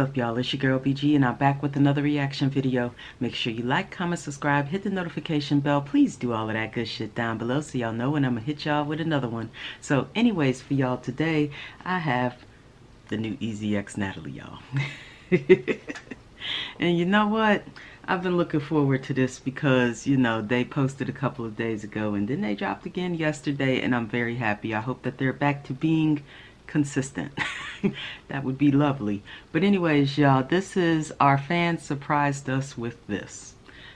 Up, y'all? It's your girl BG, and I'm back with another reaction video. Make sure you like, comment, subscribe, hit the notification bell. Please do all of that good shit down below so y'all know when I'm gonna hit y'all with another one. So, anyways, for y'all today, I have the new Ezee X Natalie, y'all. and you know what? I've been looking forward to this because, you know, they posted a couple of days ago and then they dropped again yesterday, and I'm very happy. I hope that they're back to being consistent. that would be lovely. But anyways, y'all, this is our fans surprised us with this.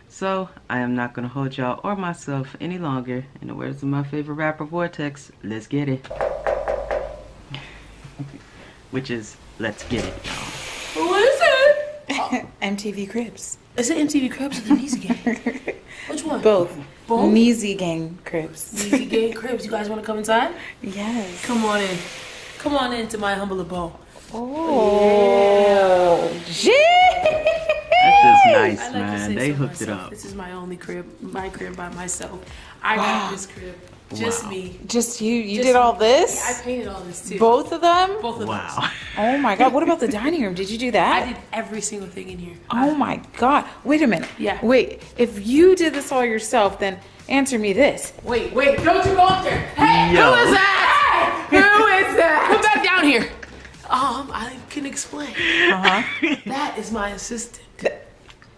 So I am not going to hold y'all or myself any longer. In the words of my favorite rapper, Vortex, let's get it. Which is, let's get it, y'all. What is it? MTV Cribs. Is it MTV Cribs or the Neezy Gang? Which one? Both. Both? Neezy Gang Cribs. Neezy Gang Cribs. You guys want to come inside? Yes. Come on in. Come on into my humble abode. Oh, gee. That's just nice, like man. They so hooked it up. This is my only crib, my crib by myself. I got this crib, just Wow. me. Just you. You Just did all me. this. I painted all this too. Both of them. Both of Wow. those. Oh my God. What about the dining room? Did you do that? I did every single thing in here. Oh my God. Wait a minute. Yeah. Wait. If you did this all yourself, then answer me this. Wait, wait, don't you go up there. Hey, Yo. who is that? Hey, who is that? Come back down here. Um, I can explain. Uh huh. That is my assistant.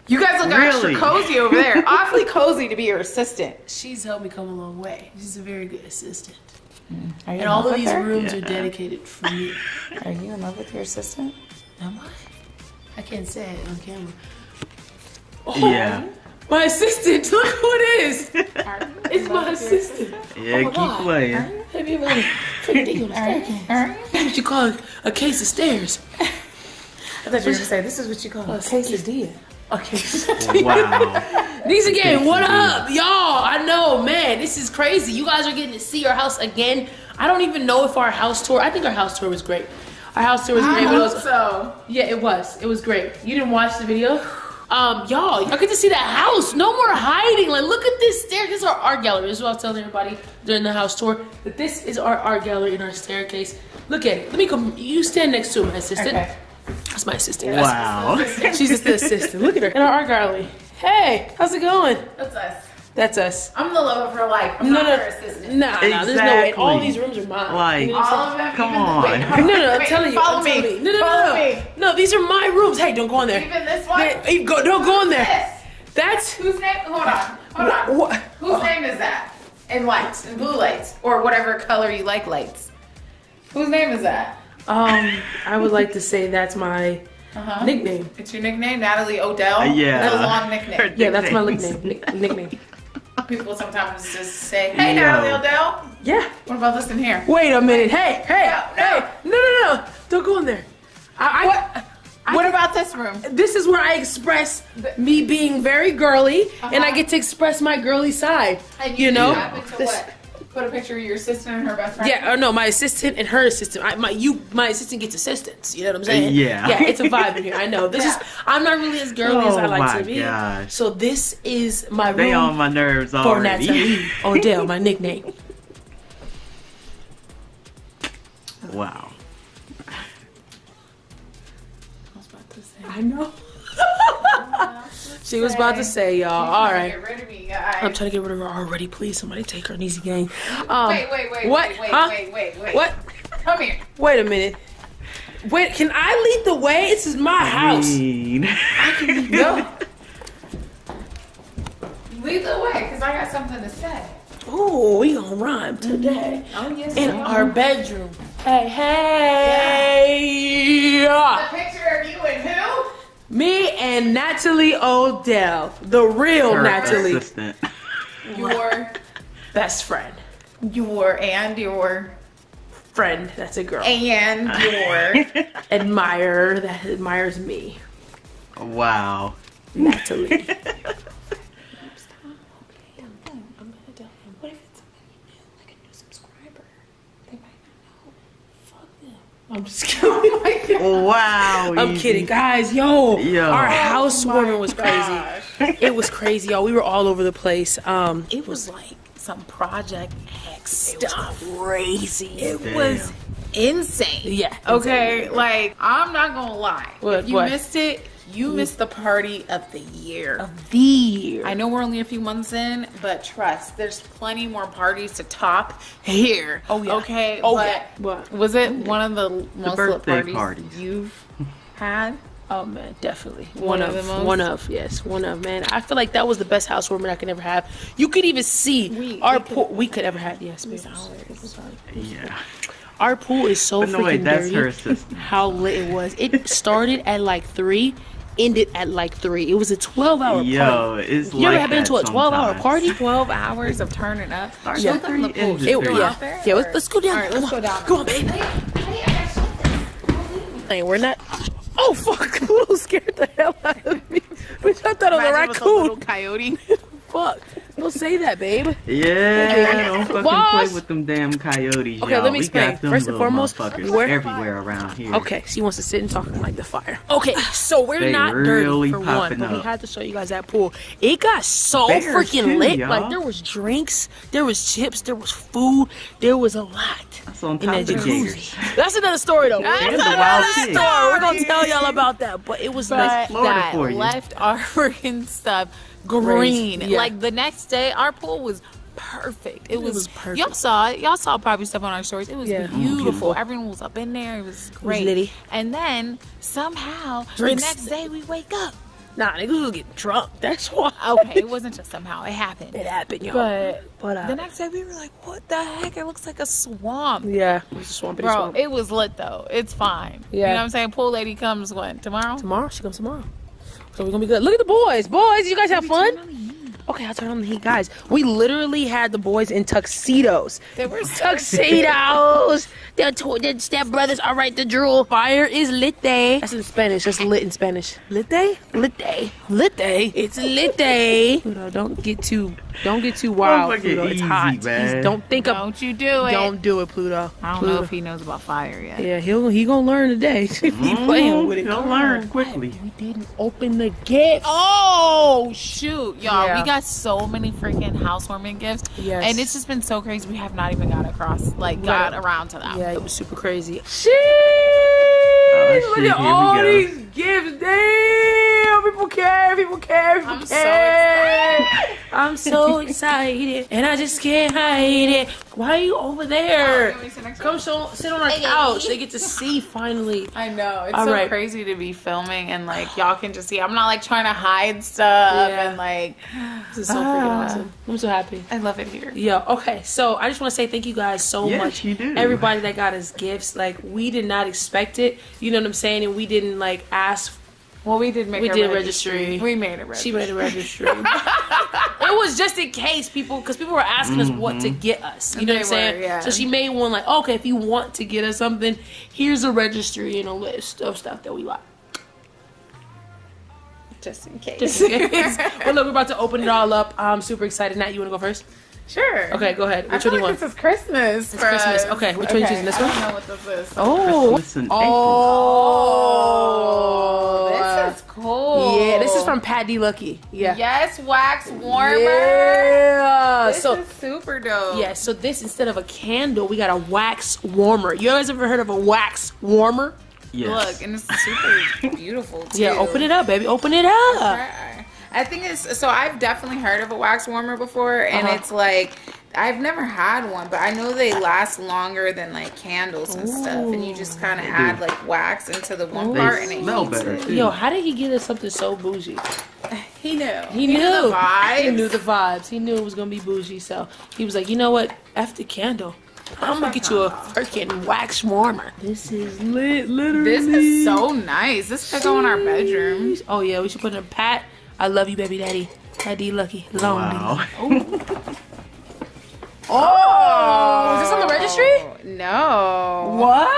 You guys look extra cozy over there. Awfully cozy to be your assistant. She's helped me come a long way. She's a very good assistant. Are you And all of these her? rooms are dedicated for me. Are you in love with your assistant? Am I? I can't say it on camera. Oh, Yeah. My assistant, look who it is. Are you in It's my assistant. Yeah, Oh my keep God. playing. Have you ever freaking on the staircase? That's what you call a case of stairs. I thought you were gonna say this is what you call a quesadilla. A case of Wow. These again, what up, y'all? I know, man, this is crazy. You guys are getting to see our house again. I don't even know if our house tour. I think our house tour was great. Our house tour was great. but it was, so. yeah, it was. It was great. You didn't watch the video, um, y'all. Y'all get to see that house. No more hiding. Like, look at this staircase. This is our art gallery. This is what I was telling everybody during the house tour. That this is our art gallery and our staircase. Look at it. Let me come. You stand next to my assistant. Okay. That's my assistant. Wow. She's just the assistant. Look at her in our art gallery. Hey, how's it going? That's us. That's us. I'm the love of her life. I'm No, not no, her assistant. nah, nah. There's no way. All Exactly. these rooms are mine. Like, You know All of them. Come even on. Wait, hold No, no, no, I'm Wait, telling you. Follow I'm me. telling you. No, no, follow no, no. me. No, these are my rooms. Hey, don't go in there. Even this one. Hey, hey, go, don't go in there. This. That's Whose name? Hold on. Hold on. what? Whose name is that? In lights, in blue lights, or whatever color you like lights. Whose name is that? Um, I would like to say that's my Uh-huh. nickname. It's your nickname, Natalie Odell. Uh, yeah. That's a long nickname. Yeah, that's my nickname. Nick, nickname. People sometimes just say, "Hey, Yo. Natalie Odell." Yeah. What about this in here? Wait a minute. Hey, hey, No, no. hey. No, no, no. Don't go in there. I, I, I What about this room? this is where I express me being very girly, and I uh-huh. get to express my girly side. And You know, happen This- what? Put a picture of your sister and her best friend. Yeah, or no, my assistant and her assistant. I, my you, my assistant gets assistants. You know what I'm saying? Yeah. Yeah, it's a vibe in here. I know. This is. I'm not really as girly as I Oh like my to be. gosh. So this is my They on my nerves for already. Natalie Odell, my nickname. wow. I was about to say. I know. She was about to say, y'all. All right. Get rid of me, guys. I'm trying to get rid of her already. Please, somebody take her an easy gang. Um, Wait, wait, wait, what? wait, wait, Huh? wait, wait, wait. What? Come here. Wait a minute. Wait, can I lead the way? This is my house. I, mean. No. Lead the way, because I got something to say. Ooh, we gonna rhyme today. Oh, yes. in we our bedroom. Hey, hey, The picture of you and who? Me and Natalie Odell, the real Her Natalie, assistant. Your, best friend, your, and your, friend. That's a girl. and your. Admirer that admires me, wow. Natalie. I'm just kidding. Wow. I'm Ezee. kidding, guys. Yo, Yo. our Oh housewarming was crazy. It was crazy, y'all. We were all over the place. Um, it was like some Project X stuff. Crazy. It Damn. was insane. Yeah, Okay, like I'm not gonna lie. What- if you what? missed it, you missed the party of the year. Of the year. I know we're only a few months in, but trust, there's plenty more parties to top here. Oh, yeah. Okay. Oh, but yeah. What? Was it oh, one of the most lit birthday parties, parties. you've had? Oh man, definitely One one, of of, the most? one of yes, one of man. I feel like that was the best housewarming I could ever have. You could even see We- our we could- pool. We could ever have yes, babe. Yeah. Our pool is so But no, wait, that's dirty. her system. How lit it was! It started at like three, ended at like three. It was a twelve-hour party. Yo, it's You like ever been to a twelve-hour party? 12 hours of turning up. Let's Yeah. go the pool. It- Should yeah, out there, yeah. Let's, let's go down. All right, let's go down. Come on, baby. Hey, we're not. Oh fuck! Pluto scared the hell out of me. Bitch, I thought it was a Imagine with a little raccoon. coyote. Fuck! Don't say that, babe. Yeah, don't fucking Boss. play with them damn coyotes, Okay, y'all. let me we explain. got them First and foremost, motherfuckers we're- everywhere around here. Okay, she wants to sit and talk like the fire. Okay, so we're They not really dirty for one, popping but we had to show you guys that pool. It got so Bears, freaking too, lit. Like there was drinks, there was chips, there was food, there was a lot. That's on top that of the jacuzzi. That's another story though. That's And another wild story. We're gonna tell y'all about that. But it was But like that for you. left our freaking stuff green. Yeah. Like the next day, our pool was perfect. It, was, was perfect. Y'all saw it. Y'all saw probably stuff on our stories. It was Yeah. beautiful. Everyone was up in there. It was great. litty. and then somehow Drinks. the next day we wake up. nah, niggas was getting drunk. That's why. Okay, it wasn't just somehow. It happened. It happened, y'all. But But, uh, the next day we were like, what the heck? It looks like a swamp. yeah, it was a swampy Bro, swamp. it was lit though. It's fine. You Yeah. know what I'm saying? Pool lady comes when? Tomorrow? tomorrow, she comes tomorrow. So we're gonna be good. Look at the boys, boys. You guys have fun. Okay, I'll turn on the heat, guys. We literally had the boys in tuxedos. They were Tuxedos. Their, their stepbrothers are right. The drool. Fire is lit day. That's in Spanish. That's lit in Spanish. Lit day. Lit day. Lit day. It's lit day. Don't get too. Don't get too wild, Motherfucker Pluto. It's easy, hot. man. He's- don't think of. Don't you do it. Don't do it, Pluto. I don't Pluto. know if he knows about fire yet. Yeah, he'll he gonna learn today. if he mm-hmm. playing with it. You'll learn quickly. We didn't open the gift. Oh shoot, y'all! Yeah. We got so many freaking housewarming gifts, Yes. and it's just been so crazy. We have not even got across, like, got Right. around to that. Yeah, it was super crazy. Sheesh! Oh, Look at all these gifts. Damn! People care. People care. People I'm so care. I'm so excited, and I just can't hide it. Why are you over there? Come show, sit on our couch. They get to see finally. I know it's All so right. crazy to be filming and like y'all can just see. I'm not like trying to hide stuff Yeah. and like This is so freaking Ah. awesome. I'm so happy. I love it here. Yeah, okay. So I just want to say thank you guys so Yes, much. you do. Everybody that got us gifts. Like we did not expect it. You know what I'm saying? And we didn't like ask Well, we did make We a did registry. registry. We made a registry. She made a registry. it was just in case people, because people were asking us what to mm-hmm. get us. You know what I'm saying? were, yeah. So she made one like, okay, if you want to get us something, here's a registry and a list of stuff that we like. just in case. Just in case. well, look, we're about to open it all up. I'm super excited. Nat, you want to go first? Sure. Okay, go ahead. I Which feel one do you want? this is Christmas. It's Christmas. us. Okay, which one you choosing? This one? I don't know what this is. Oh, Listen, April. Oh, this is cool. yeah. This is from Pat D. Lucky. Yeah. Yes, wax warmer. Yeah. This So is super dope. Yeah, so this instead of a candle, we got a wax warmer. You guys ever heard of a wax warmer? Yes. Look, and it's super beautiful too. Yeah, open it up, baby. Open it up. Right. I think it's so. I've definitely heard of a wax warmer before, and Uh-huh. it's like I've never had one, but I know they last longer than like candles and stuff. And you just kind of add do. like wax into the one They part, and it smell heats better, it. too. Yo, how did he get us something so bougie? He knew. He, knew. the vibes. He knew the vibes. He knew it was gonna be bougie. So he was like, you know what? After candle, I'm gonna get you a freaking wax warmer. This is lit, literally. This is so nice. This could go in our bedroom. Oh yeah, we should put in a pat. I love you, baby daddy. Daddy lucky, lonely. Wow. Oh, is this on the registry? No. What?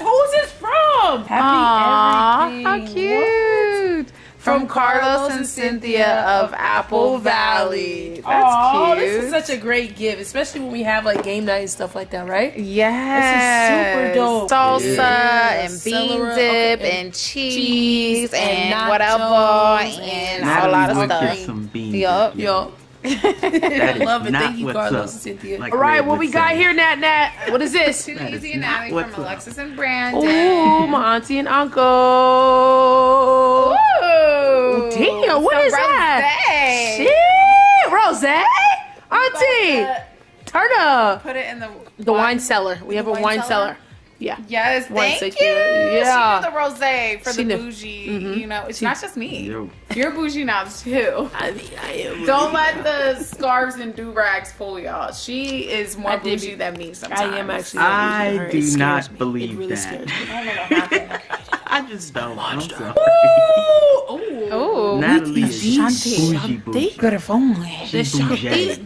Who's this from? Happy Aw, everything. how cute. From Carlos and Cynthia of Apple Valley. That's Aw, cute. This is such a great gift, especially when we have like game night and stuff like that, right? Yes. This is super dope. Salsa Yeah. and bean Celery, dip okay, and cheese, cheese and, and whatever nachos and and a lot of Natalie would stuff. get some beans. Yup. Yeah. Yo, That is love it. Thank you, Carlos up, and Cynthia. like All right, Red what would we got say. here, Nat Nat? What is this? Too That is easy and Abby from up. Alexis and Brandon. Ooh, my auntie and uncle. Ooh. Damn, what Some is that? rosé. Shit, Rose, auntie, turn up. Put it in the The wine cellar. We have a wine wine cellar? cellar. Yeah. Yes, One thank you. Yeah. She knew the rosé for She the knew. bougie. Mhm. You know, it's She- not just me. Yo, You're bougie now too. I mean, I am. Don't let the scarves and do rags fool y'all. She is more I bougie be- than me Sometimes I am actually. I do not me. believe it really that. I don't know what happened. I just don't. I'm sorry. Ooh, ooh. Oh, Natalie is Shanti. bougie bougie. good if only. She bougie.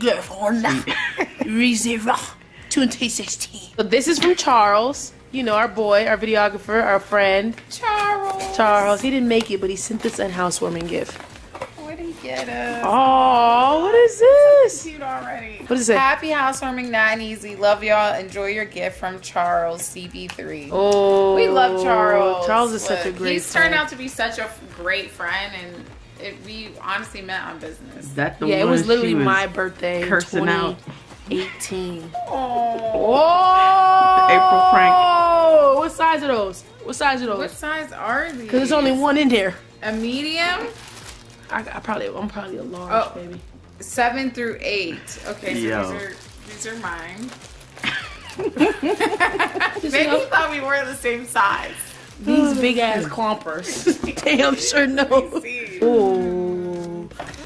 Reserve 2016. So this is from Charles. You know, our boy, our videographer, our friend. Charles. Charles. He didn't make it, but he sent this a housewarming gift. What did he get us? Oh, what is this? Cute already. What is it? Happy housewarming, not easy. Love y'all. Enjoy your gift from Charles CB3. Oh, We love Charles. Charles is such a Look, great He's friend. turned out to be such a great friend, and it, we honestly met on business. That the yeah, it was literally was my birthday. cursing out. 2018. Oh. Whoa! The April prank. What size are those? What size are those? What size are these? Because there's only one in there. a medium, I, I probably, I'm probably a large, Oh. baby. seven through eight. Okay, so Yo. these are these are mine. Just, Maybe you thought we were the same size. these big ass clompers. Damn sure no. Ooh,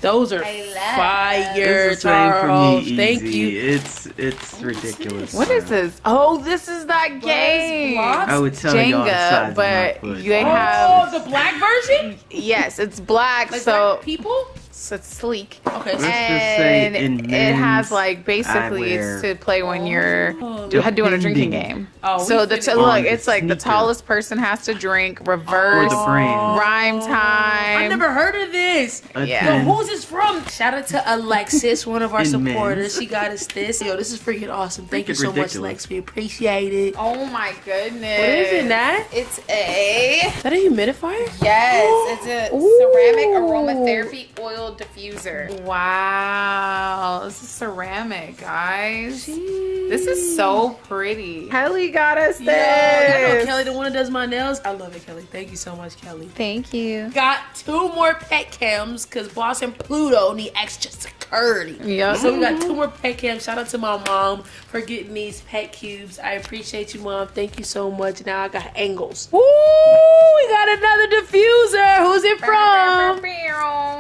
those are I love fire, It's the same for Charles. Ezee. Thank you. It's it's ridiculous. What is this? Oh, this is that game. blocks? I would tell y'all Jenga, but my foot. they Oh, have the black version? yes, it's black, Like so black people? So it's sleek. Okay, Let's so just say and in it has like basically eyewear. it's to play when oh. you're Oh. do, doing a drinking game. Oh, so the t- look, the it's like the tallest person has to drink or reverse the rhyme oh. time. I never heard of this. A Yeah. Yo, 10. who's this from? Shout out to Alexis, one of our supporters. She got us this. Yo, this is freaking awesome. Thank you so ridiculous. much, Lex. We appreciate it. Oh my goodness! What is it, Nat? It's a Is that a humidifier? yes. It's a Ooh. ceramic aromatherapy oil diffuser. Wow, this is ceramic, guys. This is so pretty. Kelly got us Yo, I know this. Kelly, the one that does my nails. I love it, Kelly. Thank you so much, Kelly. Thank you. Got two more pet cams because Boss and Pluto need extra security. Yep. So we got two more pet cams. Shout out to my mom for getting these pet cubes. I appreciate you, mom. Thank you so much. Now I got angles. Woo! We got another diffuser. Who's it from?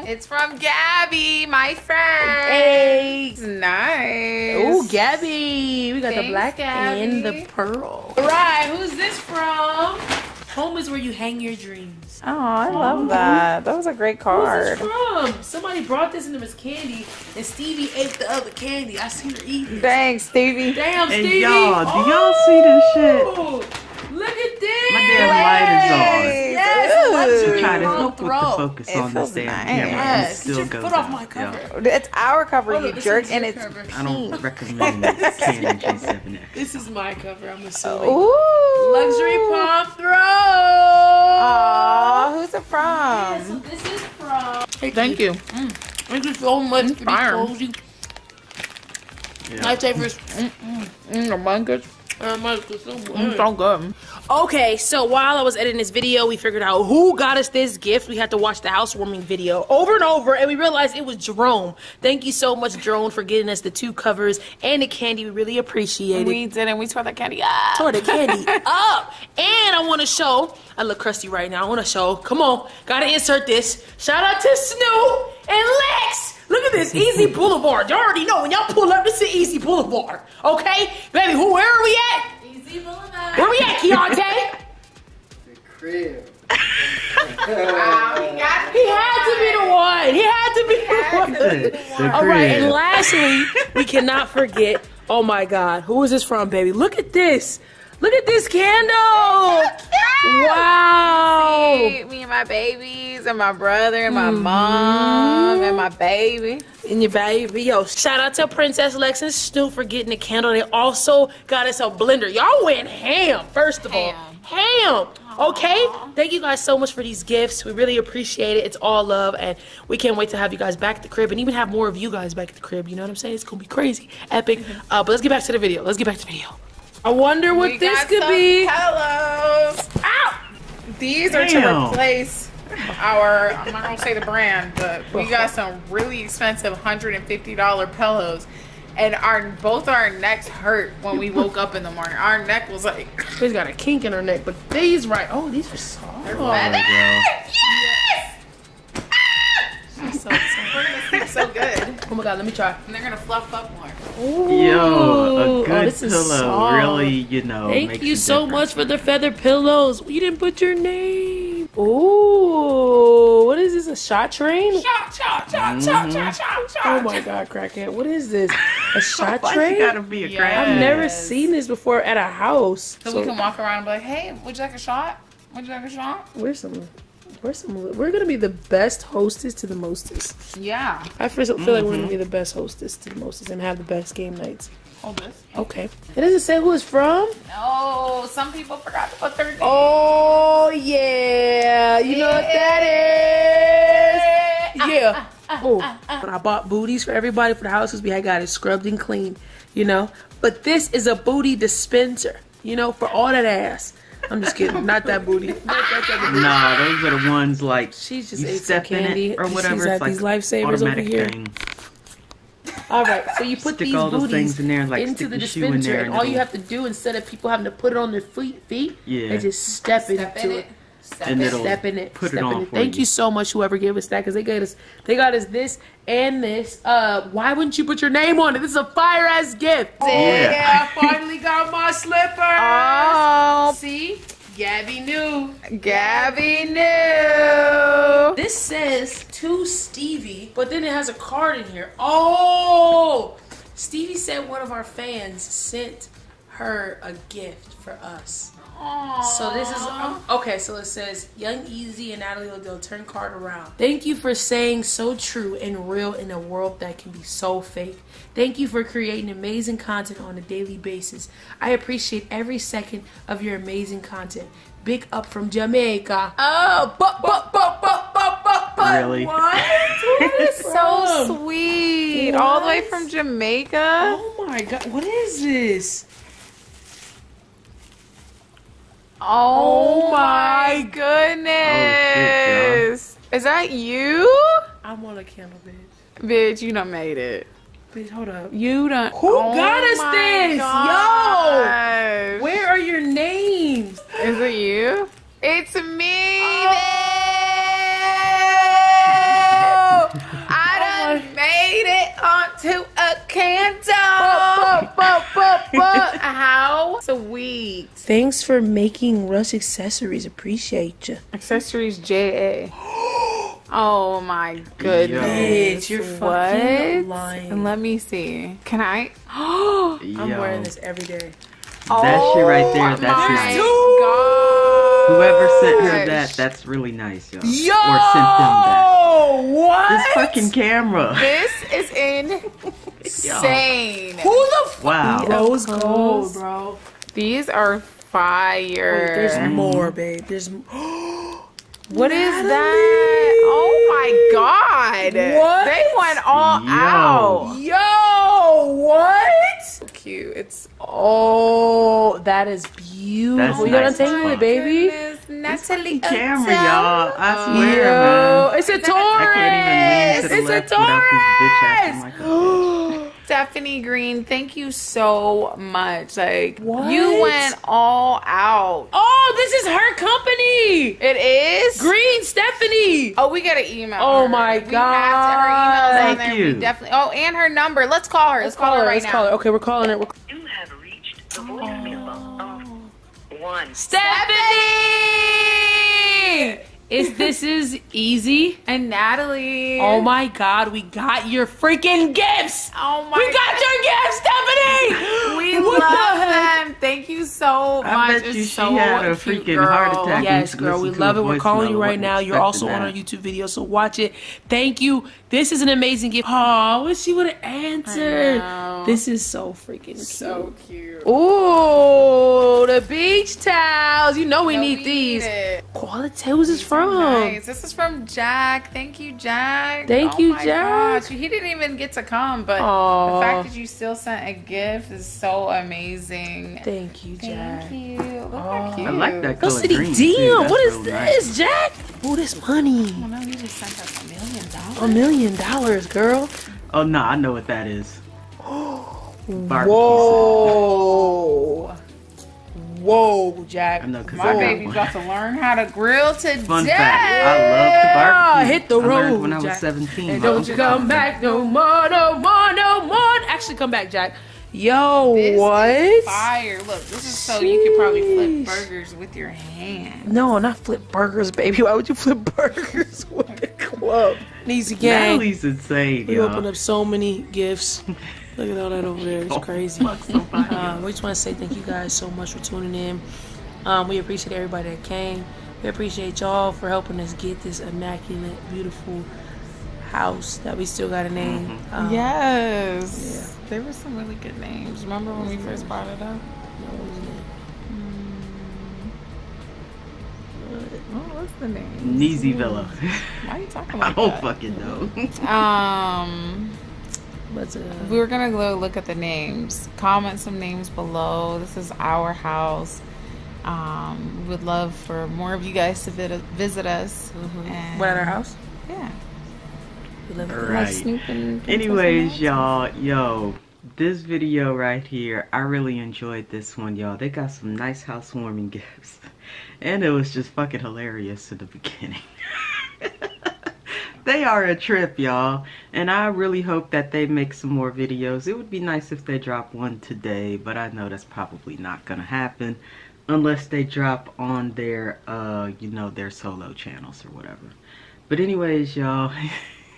It's from Gabby, my friend. Hey. It's nice. Ooh, Gabby. We got the Thanks, black and the pearl. All right, who's this from? Home is where you hang your dreams. Oh, I love that. That was a great Who's card. this from? Somebody brought this and it was candy, and Stevie ate the other candy. I seen her eat it. Thanks, Stevie. Damn, Hey, Stevie. y'all, do y'all see this shit? Oh, Look at this. My damn light is on. Yes, luxury Try to pump help with the focus It on this feels damn nice. camera. Yes, It get still your goes foot off out. my Yeah. cover. It's our cover, Hold you on, jerk, and it's cover. I don't recommend Canon G7X. This is my cover. I'm assuming. Ooh. Luxury pump throw. Aw, who's it Yeah, so from? this is from. Hey, Thank you. Thank you so much for these fire. cozy Yeah. lightsabers. Mm, the blankets. Uh, my- it's so good. Mm, so good. Okay, so while I was editing this video, we figured out who got us this gift. We had to watch the housewarming video over and over, and we realized it was Jerome. Thank you so much, Jerome, for getting us the two covers and the candy. We really appreciate it. We did, and we tore the candy up. Tore the candy up. And I want to show, I look crusty right now. I want to show, come on, gotta insert this. Shout out to Snoop and Lex. Look at this, Ezee Boulevard. You already know when y'all pull up, this is Ezee Boulevard. Okay? Baby, who, where are we at? Ezee Boulevard. Where we at, Keontae? the crib. Wow, he got He had to be the one. He had to be the one. The, the All right, and lastly, we cannot forget. Oh my God, who is this from, baby? Look at this. Look at this candle. Wow. Me, me and my babies, and my brother, and my mom, and my baby. And your baby, yo, shout out to Princess Lex and Stu for getting the candle. They also got us a blender. Y'all went ham, first of all. Ham. Ham. Okay? Thank you guys so much for these gifts. We really appreciate it. It's all love, and we can't wait to have you guys back at the crib and even have more of you guys back at the crib. You know what I'm saying? It's gonna be crazy, epic. Uh, but let's get back to the video. Let's get back to the video. I wonder what We this got could some be. Pillows. Ow! These are to replace our. I'm not gonna say the brand, but we got some really expensive hundred and fifty dollar pillows, and our both our necks hurt when we woke up in the morning. Our neck was like. She's got a kink in her neck, but these right. Oh, these are soft. Oh, Feathered! girl. Yes! Ah! So soft. We're gonna sleep so good, Oh my god, let me try. and they're gonna fluff up more. Ooh. Yo, Oh, a good this is pillow soft. really, you know. Thank makes you a so difference. much for the feather pillows. You didn't put your name. Ooh, what is this? A shot train? Chop, chop, chop, chop, chop, chop, chop. Oh my god, crackhead. What is this? A shot Why train? you gotta be a Yeah. crack? I've never seen this before at a house. So, we can walk around and be like, "Hey, would you like a shot? Would you like a shot?" Where's some? Where's some? We're gonna be the best hostess to the mostest. Yeah. I feel feel like we're Mm-hmm. gonna be the best hostess to the mostest and have the best game nights. Hold this. Okay. It doesn't say who it's from. No, some people forgot to put their name. Oh yeah, you know what that is? Yeah. Oh, but I bought booties for everybody for the house because we had got it scrubbed and clean, you know. But this is a booty dispenser, you know, for all that ass. I'm just kidding, not that booty. Not that type of booty. Nah, those are the ones like She's just you ate some step in candy. it or She's whatever. at It's like these lifesavers over automatic here. thing. All right, so you put Stick these all those things in there, like into stick the the shoe in there and and all you have to do instead of people having to put it on their feet, feet, Yeah. they just step, Step into in it. it. Step And in it'll- Step in it. put it on in it. for Thank you. you. so much, whoever gave us that, because they gave us. They got us this and this. Uh, why wouldn't you put your name on it? This is a fire ass gift. Yeah. I finally got my slipper. Oh, See, Gabby knew. Gabby knew. This says to Stevie, but then it has a card in here. Oh, Stevie said one of our fans sent her a gift for us. So this is um, okay. So it says Young Ezee and Natalie Odell turn card around. Thank you for saying so true and real in a world that can be so fake. Thank you for creating amazing content on a daily basis. I appreciate every second of your amazing content. Big up from Jamaica. Oh, but but but but but but but Really? what? Where is So from? sweet. All the way from Jamaica. Oh my god, what is this? Oh, Oh my my oh, goodness. Is that you? I'm on a candle, bitch. Bitch, you done made it. Bitch, hold up. You done. Who oh got us this? Yo! Where are your names? Is it you? It's me. Oh. I done oh made it onto a candle. How sweet. Thanks for making Russ accessories. Appreciate you. Accessories JA. Oh my goodness. Bitch, you're fucking what? lying. And let me see. Can I? I'm Yo, wearing this every day. That shit right there, Oh that's my nice. God. Whoever sent her that, that's really nice, yo. Yo! Or sent them that. What? This fucking camera. This is insane. Who the f- Wow. Rose gold, bro. These are fire. Wait, there's mm. more, babe. There's. m- What is that? Oh my god. What? They went all Yo. out. Yo, what? So cute. It's Oh, that is beautiful. That's you gotta nice untangle as it, baby. Goodness, Natalie Camera, y'all. I swear, Yo, man. it's a Taurus. I can't even lean to the it's left a without this bitch Taurus. acting like a bitch. Stephanie Green, thank you so much. Like What? you went all out. Oh, this is her company. It is Green Stephanie. Oh, we gotta email. Oh her. my we Have to, her emails God. on Thank there. you. We definitely. Oh, and her number. Let's call her. Let's, call, her right Let's now. call her. Okay, we're calling it. We're You have reached the voicemail of one. Stephanie. Is this is Ezee? And Natalie. Oh my God, we got your freaking gifts. Oh my. God, we got your gifts, Stephanie. We What love the heck? them. Thank you so I much. bet you It's she so had a freaking girl. heart attack. Yes, girl, we love it. We're calling you right now. You're also expecting on our. YouTube video, so watch it. Thank you. This is an amazing gift. Oh, wish she would have answered. know. This is so freaking cute. so cute. Ooh, the beach towels. You know we No, need we these. it. Quality. Who's this from? Nice. This is from Jack. Thank you, Jack. Thank oh you, my Jack. Gosh. He didn't even get to come, but Aw. the fact that you still sent a gift is so amazing. Thank you, Jack. Thank you. Look Oh. how cute. I like that color city, green. damn, That's what is so this, nice. Jack? Oh, this money. Oh no, you just sent us a million dollars. A million dollars, girl. Oh no, I know what that is. Barbecue Whoa. Whoa, Jack. I know, 'cause My I got baby's about to learn how to grill today. Fun fact, I love to barbecue. Hit the I road, when I was Jack. 17. And don't you come back no more, no more, no more. Actually, come back, Jack. Yo, This what? is fire. Look, this is so you could probably flip burgers with your hand. No, not flip burgers, baby. Why would you flip burgers with the club? Ezee gang. Natalie's insane, We y'all. opened up so many gifts. Look at all that over there. It's Oh, crazy. Um, we just want to say thank you guys so much for tuning in. Um, we appreciate everybody that came. We appreciate y'all for helping us get this immaculate, beautiful house that we still got a name. Mm-hmm. Um, Yes. There were some really good names. Remember when we first brought it up? what was it? What was the name? Neezy Villa. Why are you talking about I like don't that? fucking know. Um, But, uh, we were gonna go look at the names. Comment some names below. This is our house. Um, we would love for more of you guys to vid- visit us. And, what at our house? Yeah. We live right. Like Snoop and Princess Anyways, y'all, yo, this video right here, I really enjoyed this one, y'all. They got some nice housewarming gifts. And it was just fucking hilarious in the beginning. they are a trip, y'all. And I really hope that they make some more videos. It would be nice if they drop one today, but I know that's probably not gonna happen unless they drop on their uh, you know, their solo channels or whatever. But anyways, y'all,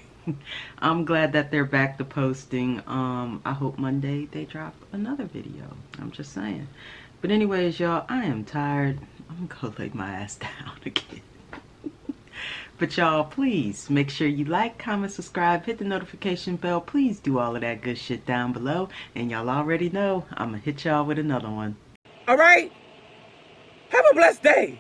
I'm glad that they're back to posting. Um, I hope Monday they drop another video. I'm just saying. But anyways, y'all, I am tired. I'm gonna go lay my ass down again. But y'all, please make sure you like, comment, subscribe, hit the notification bell. Please do all of that good shit down below. And y'all already know I'm gonna hit y'all with another one. All right? Have a blessed day.